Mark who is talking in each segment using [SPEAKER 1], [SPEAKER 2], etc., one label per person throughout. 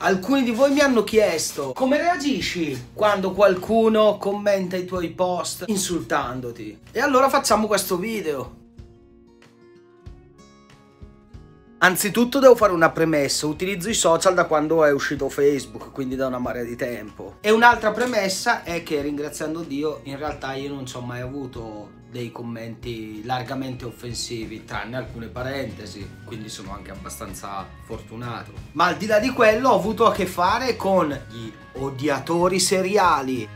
[SPEAKER 1] Alcuni di voi mi hanno chiesto come reagisci quando qualcuno commenta i tuoi post insultandoti. E allora facciamo questo video. Anzitutto devo fare una premessa, utilizzo i social da quando è uscito Facebook, quindi da una marea di tempo. E un'altra premessa è che ringraziando Dio in realtà io non ci ho mai avuto dei commenti largamente offensivi, tranne alcune parentesi, quindi sono anche abbastanza fortunato. Ma al di là di quello ho avuto a che fare con gli odiatori seriali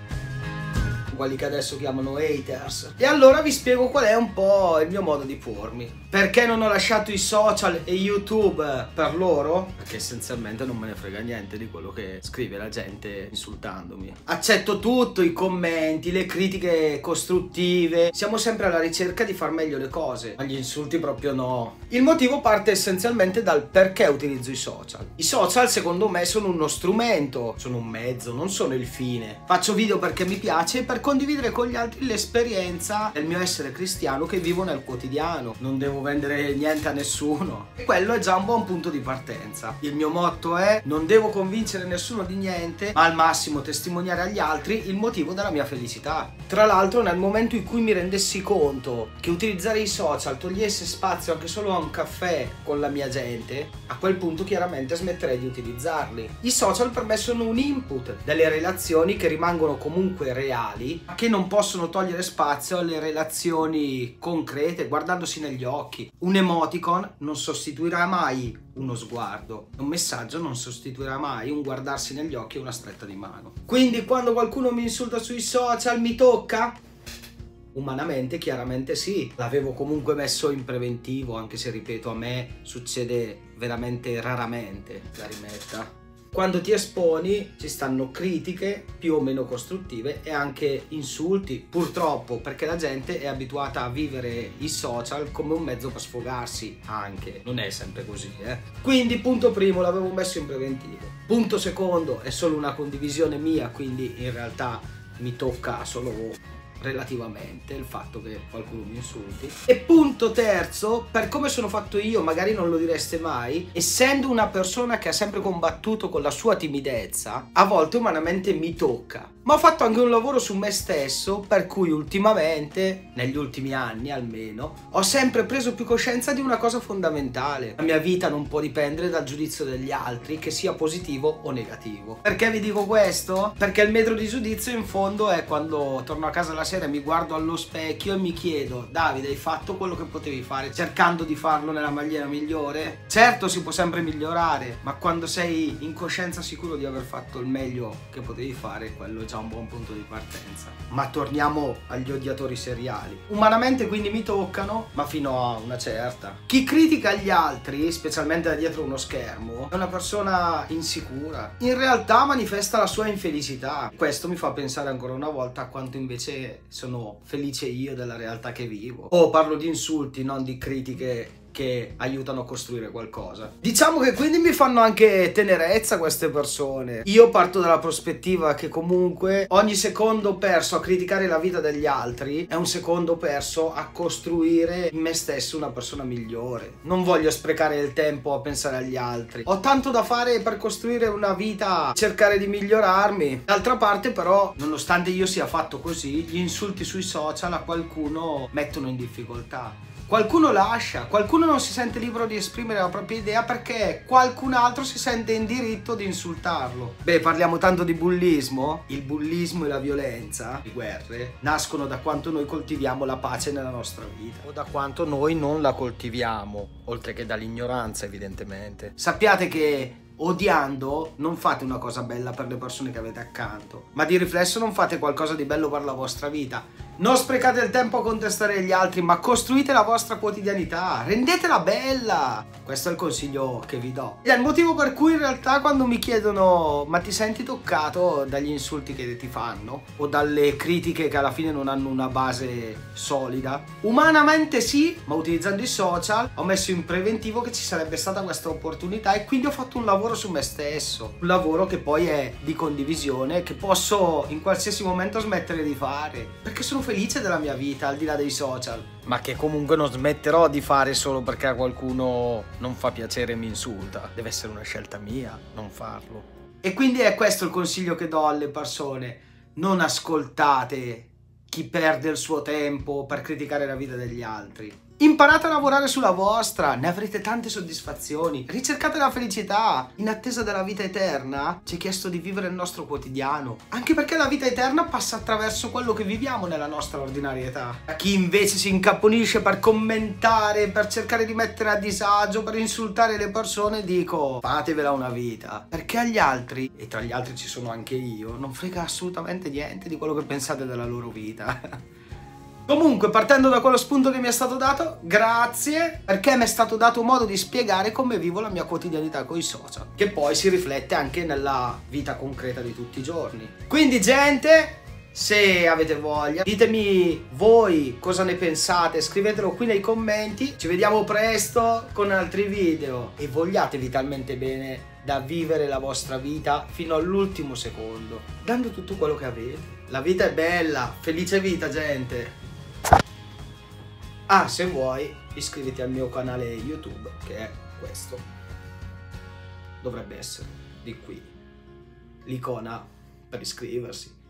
[SPEAKER 1] quelli che adesso chiamano haters. E allora vi spiego qual è un po' il mio modo di pormi. Perché non ho lasciato i social e YouTube per loro? Perché essenzialmente non me ne frega niente di quello che scrive la gente insultandomi. Accetto tutto, i commenti, le critiche costruttive. Siamo sempre alla ricerca di far meglio le cose, ma gli insulti proprio no. Il motivo parte essenzialmente dal perché utilizzo i social. I social secondo me sono uno strumento, sono un mezzo, non sono il fine. Faccio video perché mi piace e per condividere con gli altri l'esperienza del mio essere cristiano che vivo nel quotidiano. Non devo vendere niente a nessuno. E quello è già un buon punto di partenza. Il mio motto è non devo convincere nessuno di niente, ma al massimo testimoniare agli altri il motivo della mia felicità. Tra l'altro nel momento in cui mi rendessi conto che utilizzare i social togliesse spazio anche solo a un caffè con la mia gente, a quel punto chiaramente smetterei di utilizzarli. I social per me sono un input delle relazioni che rimangono comunque reali, che non possono togliere spazio alle relazioni concrete guardandosi negli occhi. Un emoticon non sostituirà mai uno sguardo. Un messaggio non sostituirà mai un guardarsi negli occhi e una stretta di mano. Quindi quando qualcuno mi insulta sui social mi tocca? Umanamente chiaramente sì, l'avevo comunque messo in preventivo, anche se ripeto a me succede veramente raramente la rimetta quando ti esponi ci stanno critiche più o meno costruttive e anche insulti, purtroppo perché la gente è abituata a vivere i social come un mezzo per sfogarsi anche, non è sempre così, eh. Quindi punto primo l'avevo messo in preventivo. Punto secondo è solo una condivisione mia, quindi in realtà mi tocca solo relativamente il fatto che qualcuno mi insulti. E punto terzo, per come sono fatto io, magari non lo direste mai, essendo una persona che ha sempre combattuto con la sua timidezza, a volte umanamente mi tocca. Ma ho fatto anche un lavoro su me stesso, per cui ultimamente, negli ultimi anni almeno, ho sempre preso più coscienza di una cosa fondamentale. La mia vita non può dipendere dal giudizio degli altri, che sia positivo o negativo. Perché vi dico questo? Perché il metro di giudizio in fondo è quando torno a casa la sera mi guardo allo specchio e mi chiedo Davide hai fatto quello che potevi fare cercando di farlo nella maniera migliore? Certo si può sempre migliorare ma quando sei in coscienza sicuro di aver fatto il meglio che potevi fare quello è già un buon punto di partenza. Ma torniamo agli odiatori seriali. Umanamente quindi mi toccano ma fino a una certa. Chi critica gli altri specialmente da dietro uno schermo è una persona insicura. In realtà manifesta la sua infelicità. Questo mi fa pensare ancora una volta a quanto invece sono felice io della realtà che vivo. O parlo di insulti, non di critiche che aiutano a costruire qualcosa. Diciamo che quindi mi fanno anche tenerezza queste persone. Io parto dalla prospettiva che comunque ogni secondo perso a criticare la vita degli altri è un secondo perso a costruire in me stesso una persona migliore. Non voglio sprecare il tempo a pensare agli altri. Ho tanto da fare per costruire una vita, cercare di migliorarmi. D'altra parte però, nonostante io sia fatto così, gli insulti sui social a qualcuno mettono in difficoltà. Qualcuno lascia, qualcuno non si sente libero di esprimere la propria idea perché qualcun altro si sente in diritto di insultarlo. Beh, parliamo tanto di bullismo. Il bullismo e la violenza, le guerre, nascono da quanto noi coltiviamo la pace nella nostra vita o da quanto noi non la coltiviamo, oltre che dall'ignoranza evidentemente. Sappiate che odiando non fate una cosa bella per le persone che avete accanto, ma di riflesso non fate qualcosa di bello per la vostra vita. Non sprecate il tempo a contestare gli altri, ma costruite la vostra quotidianità, rendetela bella. Questo è il consiglio che vi do. Ed è il motivo per cui in realtà quando mi chiedono ma ti senti toccato dagli insulti che ti fanno? O dalle critiche che alla fine non hanno una base solida, umanamente sì, ma utilizzando i social ho messo in preventivo che ci sarebbe stata questa opportunità e quindi ho fatto un lavoro su me stesso, un lavoro che poi è di condivisione che posso in qualsiasi momento smettere di fare. Perché sono felice della mia vita, al di là dei social. Ma che comunque non smetterò di fare solo perché a qualcuno non fa piacere e mi insulta. Deve essere una scelta mia non farlo. E quindi è questo il consiglio che do alle persone. Non ascoltate chi perde il suo tempo per criticare la vita degli altri. Imparate a lavorare sulla vostra, ne avrete tante soddisfazioni. Ricercate la felicità. In attesa della vita eterna, ci è chiesto di vivere il nostro quotidiano. Anche perché la vita eterna passa attraverso quello che viviamo nella nostra ordinarietà. A chi invece si incapponisce per commentare, per cercare di mettere a disagio, per insultare le persone, dico fatevela una vita. Perché agli altri, e tra gli altri ci sono anche io, non frega assolutamente niente di quello che pensate della loro vita. Comunque, partendo da quello spunto che mi è stato dato, grazie perché mi è stato dato modo di spiegare come vivo la mia quotidianità con i social, che poi si riflette anche nella vita concreta di tutti i giorni. Quindi, gente, se avete voglia. Ditemi voi cosa ne pensate, scrivetelo qui nei commenti. Ci vediamo presto con altri video e vogliatevi talmente bene da vivere la vostra vita fino all'ultimo secondo, dando tutto quello che avete. La vita è bella, felice vita gente! Ah, se vuoi, iscriviti al mio canale YouTube, che è questo. Dovrebbe essere, di qui. L'icona per iscriversi.